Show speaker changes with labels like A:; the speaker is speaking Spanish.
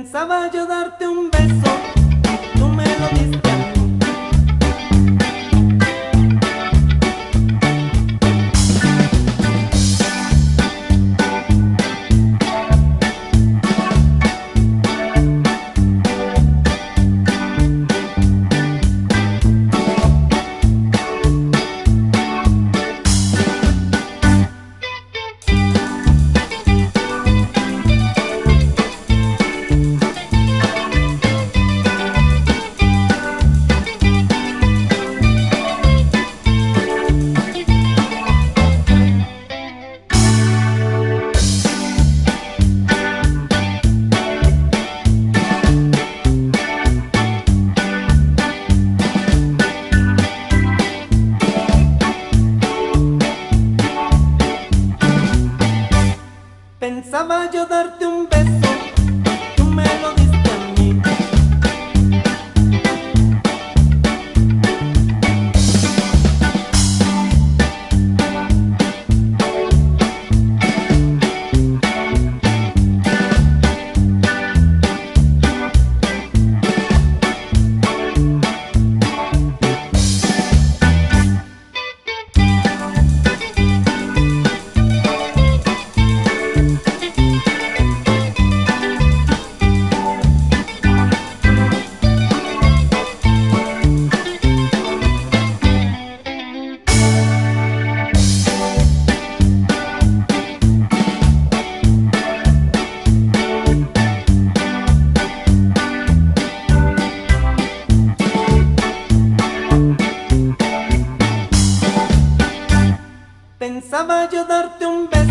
A: Pensaba yo darte un beso, Pensaba yo darte un beso, Pensaba yo darte un beso.